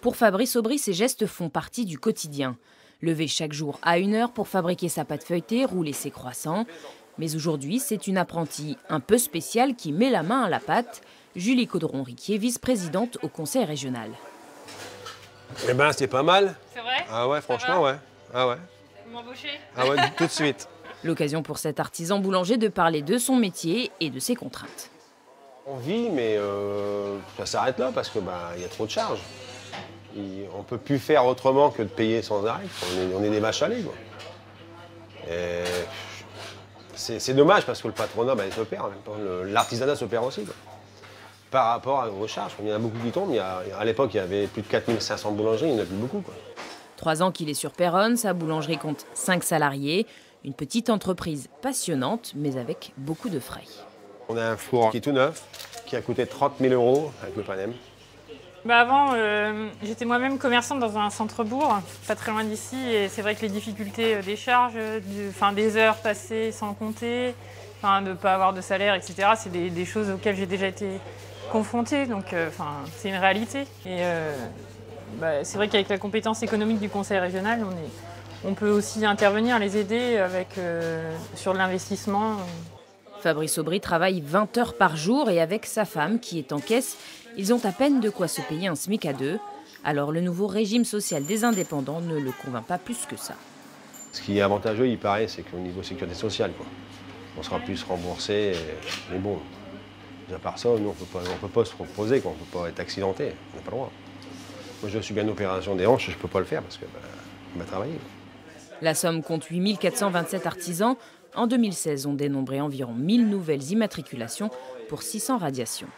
Pour Fabrice Aubry, ces gestes font partie du quotidien. Lever chaque jour à une heure pour fabriquer sa pâte feuilletée, rouler ses croissants. Mais aujourd'hui, c'est une apprentie un peu spéciale qui met la main à la pâte. Julie Caudron-Riquier, vice-présidente au conseil régional. Eh ben, c'est pas mal. C'est vrai Ah ouais, franchement, ouais. Ah ouais. Vous m'embauchez Ah ouais, tout de suite. L'occasion pour cet artisan boulanger de parler de son métier et de ses contraintes. On vit, mais euh, ça s'arrête là parce que bah, il y a trop de charges. Il- on peut plus faire autrement que de payer sans arrêt. On est, on est des vaches à lait, c'est dommage parce que le patronat, bah, il se perd L'artisanat se perd aussi. quoi. Par rapport à- aux charges. Il y en a beaucoup qui tombent. Il y a- à l'époque, il y avait plus de 4500 boulangeries, il n'y en a plus beaucoup. Quoi. Trois ans qu'il est sur Péronne, sa boulangerie compte cinq salariés. Une petite entreprise passionnante, mais avec beaucoup de frais. On a un four qui est tout neuf, qui a coûté 30 000 euros avec le Panem. Bah avant, euh, j'étais moi-même commerçante dans un centre-bourg, pas très loin d'ici, et c'est vrai que les difficultés euh, des charges, euh, du- enfin, des heures passées sans compter, de ne pas avoir de salaire, etc., c'est des, des choses auxquelles j'ai déjà été confrontée, donc euh, c'est une réalité. Et euh, bah, c'est vrai qu'avec la compétence économique du conseil régional, on, est, on peut aussi intervenir, les aider avec, euh, sur l'investissement. Fabrice Aubry travaille 20 heures par jour et avec sa femme qui est en caisse, ils ont à peine de quoi se payer un SMIC à deux. Alors le nouveau régime social des indépendants ne le convainc pas plus que ça. Ce qui est avantageux, il paraît, c'est qu'au niveau sécurité sociale, quoi. on sera plus remboursé. et- Mais bon, à part ça, nous, on peut pas- ne peut pas se reposer, quoi. on ne peut pas être accidenté, on n'a pas le droit. Moi, je suis bien opération des hanches, je ne peux pas le faire parce que bah, on va travailler. La Somme compte 8427 artisans. En 2016, on dénombrait environ 1000 nouvelles immatriculations pour 600 radiations.